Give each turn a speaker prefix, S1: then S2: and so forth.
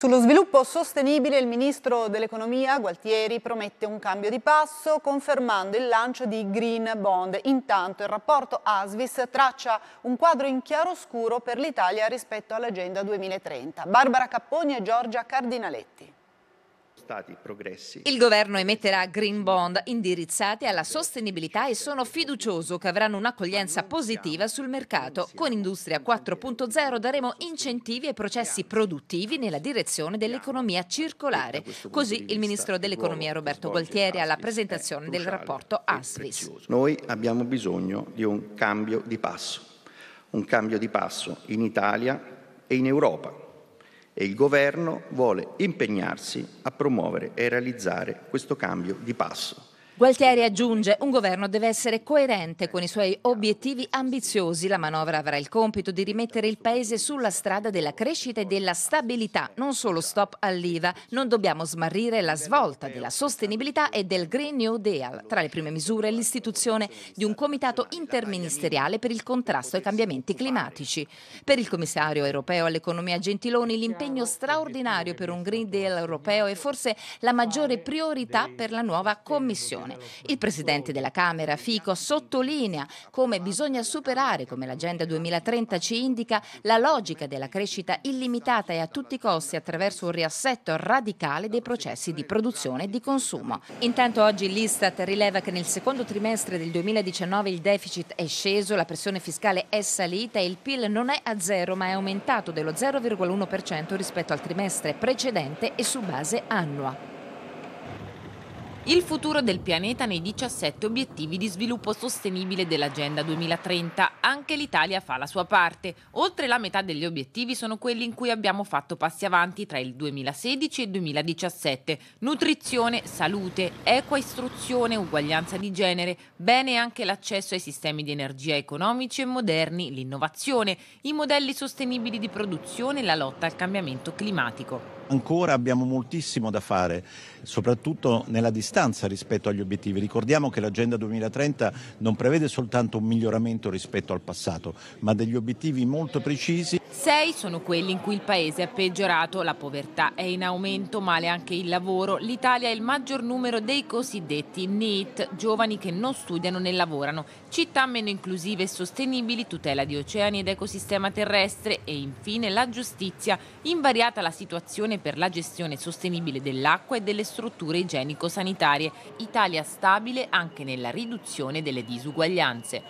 S1: Sullo sviluppo sostenibile il ministro dell'economia Gualtieri promette un cambio di passo confermando il lancio di Green Bond. Intanto il rapporto Asvis traccia un quadro in chiaroscuro per l'Italia rispetto all'Agenda 2030. Barbara Capponi e Giorgia Cardinaletti
S2: stati progressi.
S3: Il governo emetterà green bond indirizzati alla sostenibilità e sono fiducioso che avranno un'accoglienza positiva sul mercato. Con Industria 4.0 daremo incentivi ai processi produttivi nella direzione dell'economia circolare. Così il ministro dell'economia Roberto Gualtieri alla presentazione del rapporto ASVIS.
S2: Noi abbiamo bisogno di un cambio di passo, un cambio di passo in Italia e in Europa e il Governo vuole impegnarsi a promuovere e realizzare questo cambio di passo.
S3: Gualtieri aggiunge, un governo deve essere coerente con i suoi obiettivi ambiziosi. La manovra avrà il compito di rimettere il Paese sulla strada della crescita e della stabilità, non solo stop all'IVA. Non dobbiamo smarrire la svolta della sostenibilità e del Green New Deal. Tra le prime misure l'istituzione di un comitato interministeriale per il contrasto ai cambiamenti climatici. Per il commissario europeo all'economia Gentiloni l'impegno straordinario per un Green Deal europeo è forse la maggiore priorità per la nuova Commissione. Il Presidente della Camera, Fico, sottolinea come bisogna superare, come l'Agenda 2030 ci indica, la logica della crescita illimitata e a tutti i costi attraverso un riassetto radicale dei processi di produzione e di consumo. Intanto oggi l'Istat rileva che nel secondo trimestre del 2019 il deficit è sceso, la pressione fiscale è salita e il PIL non è a zero ma è aumentato dello 0,1% rispetto al trimestre precedente e su base annua. Il futuro del pianeta nei 17 obiettivi di sviluppo sostenibile dell'Agenda 2030. Anche l'Italia fa la sua parte. Oltre la metà degli obiettivi sono quelli in cui abbiamo fatto passi avanti tra il 2016 e il 2017. Nutrizione, salute, equa istruzione, uguaglianza di genere, bene anche l'accesso ai sistemi di energia economici e moderni, l'innovazione, i modelli sostenibili di produzione e la lotta al cambiamento climatico.
S4: Ancora abbiamo moltissimo da fare, soprattutto nella distanza rispetto agli obiettivi. Ricordiamo che l'Agenda 2030 non prevede soltanto un miglioramento rispetto al passato, ma degli obiettivi molto precisi.
S3: Sei sono quelli in cui il Paese è peggiorato, la povertà è in aumento, male anche il lavoro. L'Italia ha il maggior numero dei cosiddetti NEET, giovani che non studiano né lavorano, città meno inclusive e sostenibili, tutela di oceani ed ecosistema terrestre e infine la giustizia, invariata la situazione per la gestione sostenibile dell'acqua e delle strutture igienico-sanitarie. Italia stabile anche nella riduzione delle disuguaglianze.